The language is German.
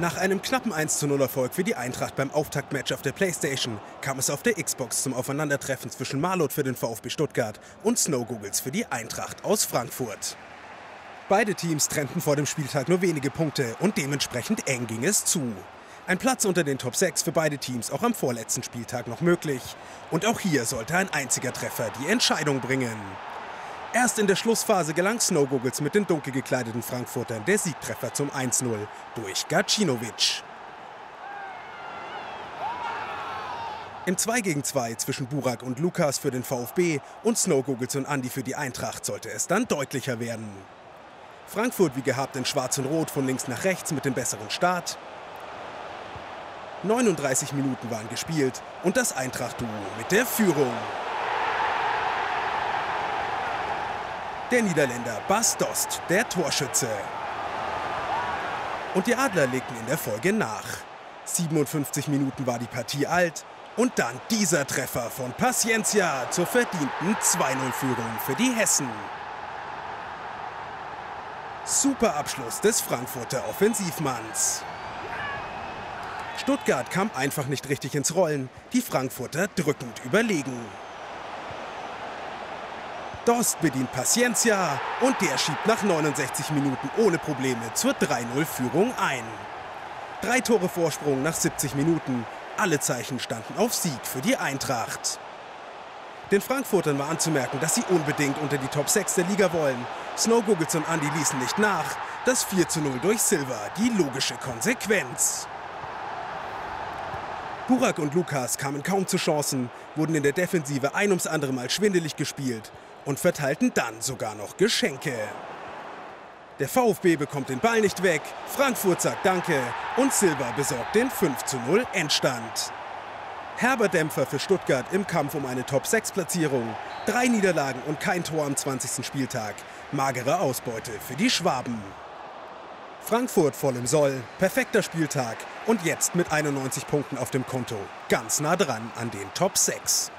Nach einem knappen 1-0 Erfolg für die Eintracht beim Auftaktmatch auf der Playstation kam es auf der Xbox zum Aufeinandertreffen zwischen Marlot für den VfB Stuttgart und Snowgoogles für die Eintracht aus Frankfurt. Beide Teams trennten vor dem Spieltag nur wenige Punkte und dementsprechend eng ging es zu. Ein Platz unter den Top 6 für beide Teams auch am vorletzten Spieltag noch möglich. Und auch hier sollte ein einziger Treffer die Entscheidung bringen. Erst in der Schlussphase gelang Snowgoogles mit den dunkel gekleideten Frankfurtern der Siegtreffer zum 1-0 durch Gacinovic. Im 2 gegen 2 zwischen Burak und Lukas für den VfB und Snowgoogles und Andy für die Eintracht sollte es dann deutlicher werden. Frankfurt wie gehabt in Schwarz und Rot von links nach rechts mit dem besseren Start. 39 Minuten waren gespielt und das Eintracht-Duo mit der Führung. Der Niederländer Bas Dost, der Torschütze. Und die Adler legten in der Folge nach. 57 Minuten war die Partie alt und dann dieser Treffer von Paciencia zur verdienten 2-0-Führung für die Hessen. Super Abschluss des Frankfurter Offensivmanns. Stuttgart kam einfach nicht richtig ins Rollen, die Frankfurter drückend überlegen. Dost bedient Paciencia und der schiebt nach 69 Minuten ohne Probleme zur 3-0-Führung ein. Drei Tore Vorsprung nach 70 Minuten. Alle Zeichen standen auf Sieg für die Eintracht. Den Frankfurtern war anzumerken, dass sie unbedingt unter die Top 6 der Liga wollen. Snowgoogles und Andy ließen nicht nach. Das 4 0 durch Silver, die logische Konsequenz. Burak und Lukas kamen kaum zu Chancen, wurden in der Defensive ein ums andere Mal schwindelig gespielt und verteilten dann sogar noch Geschenke. Der VfB bekommt den Ball nicht weg, Frankfurt sagt Danke und Silber besorgt den 5 zu 0 Endstand. Herber Dämpfer für Stuttgart im Kampf um eine Top-6-Platzierung. Drei Niederlagen und kein Tor am 20. Spieltag. Magere Ausbeute für die Schwaben. Frankfurt voll im Soll, perfekter Spieltag und jetzt mit 91 Punkten auf dem Konto. Ganz nah dran an den Top 6.